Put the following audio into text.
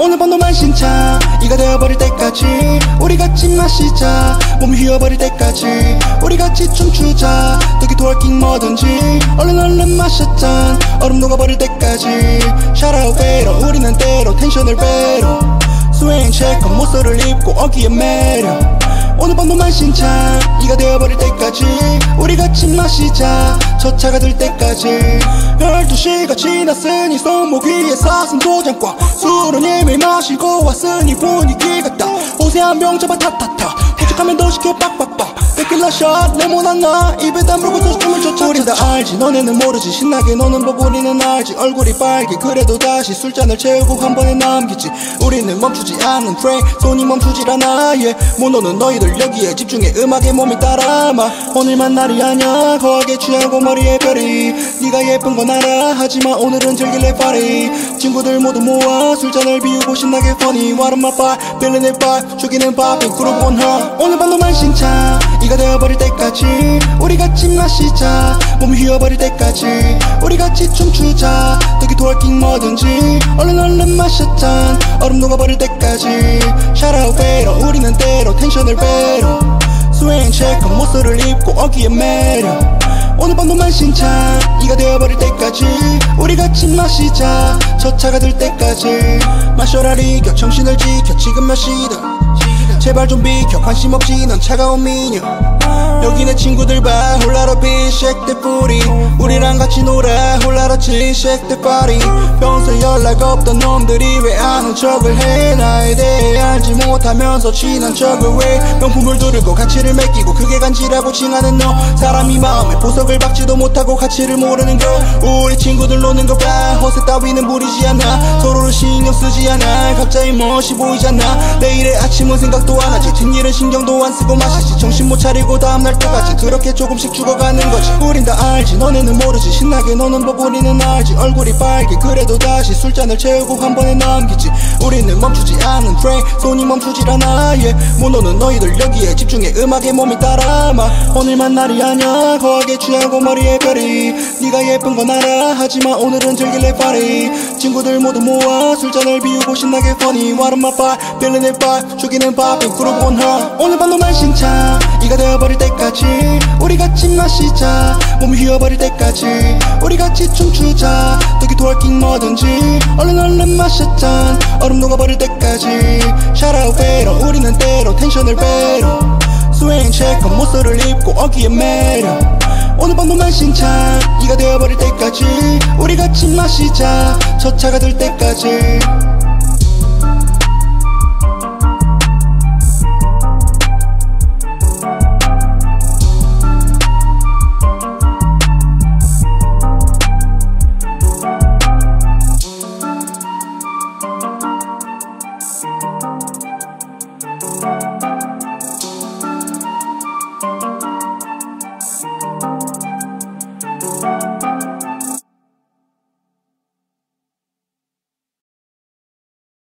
오늘 밤도 만신창 이가 되어버릴 때까지 우리 같이 마시자. 몸 휘어버릴 때까지 우리 같이 춤추자. 여기 트월킹 뭐든지 얼른 얼른 마셨잔. 얼음 녹아버릴 때까지 out 배로 우리는 때로 텐션을 배로 스웨인 체크 모서를 입고 어기에 매력 오늘 밤도 만신창 이가 되어버릴 때까지 우리 같이 마시자 첫 차가 들 때까지 12시가 지났으니 손목 위에 사슴 도장과 술은 이미 마시고 왔으니 분위기가 딱 옷에 한 병 잡아 타타타. 부족하면 더 시켜 빡빡빡. 데 킬라 샷 레몬 하나 입에 다물고서 춤을 춰 우린 다 알지 너네는 모르지. 신나게 노는 법 우리는 알지. 얼굴이 빨개 그래도 다시 술잔을 채우고 한 번에 남기지. 우리는 멈추지 않는 train 손이 멈추질 않아 yeah. 못 노는 너희들 여기에 집중해 음악에 몸이 따라마. 오늘만 날이 아냐 거하게 취하고 머리에 별이. 네가 예쁜 건 알아 하지만 오늘은 즐길래 파리. 친구들 모두 모아 술잔을 비우고 신나게 funny. What it by 죽이는 밥인 그룹 원하. 오늘 밤도 만신창 되어버릴 때까지 우리 같이 마시자 몸 휘어버릴 때까지 우리 같이 춤추자 여기 트월킹 뭐든지 얼른 얼른 마셨잔 얼음 녹아버릴 때까지 배로 우리는 때로 텐션을 배로 스웨인 체크 모서를 입고 어기에 매력 오늘 밤도 만신창 이가 되어버릴 때까지 우리 같이 마시자 첫 차가 들 때까지 마셔라 리겨 정신을 지켜 지금 몇 시다 제발 좀 비켜 관심 없지 넌 차가운 미녀. 여기 내 친구들 봐 홀라라 비 shake that booty 우리랑 같이 놀아 홀라라 치 shake that body 평소 연락 없던 놈들이 왜 아는 척을 해? 나에 대해 알지 못하면서 친한 척을 왜? 명품을 두르고 가치를 매기고 그게 간지라고 칭하는 너. 사람이 마음에 보석을 박지도 못하고 가치를 모르는 거. 우리 친구들 노는 거 봐 허세 따위는 부리지 않아. 서로를 신경 쓰지 않아. 각자의 멋이 보이잖아. 내일의 아침은 생각도 안 하지. 뒷일은 신경도 안 쓰고 마시지. 정신 못 차리고 다음날 똑같이 그렇게 조금씩 죽어가는 거지. 우린 다 알지. 너네는 모르지. 신나게 노는 법 우리는 알지. 얼굴이 빨개. 그래도 다시 술잔을 채우고 한 번에 남기지. 우리는 멈추지 않는 train 손이 멈추질 않아. Yeah. 못 노는 너희들 여기에 집중해. 음악에 몸이 따라마. 오늘만 날이 아냐 거하게 취하고 머리에 별이. 네가 예쁜 건 알아. 하지만 오늘은 즐길래 파리. 친구들 모두 모아 술잔을 비우고 신나게 funny. What am I by? It by 죽이는 밥인 그룹 원하. 오늘 밤도 만신창 이가 되어버릴 때까지 우리 같이 마시자. 몸 휘어버릴 때까지 우리 같이 춤추자. 여기 트월킹 뭐든지 얼른 얼른 마셨잔. 얼음 녹아버릴 때까지 out 배로 우리는 때로 텐션을 배로 스웨인 체크 모서를 입고 어기에 매력 오늘 밤도 만신창 이가 되어버릴 때까지 우리 같이 마시자. 첫 차가 들 때까지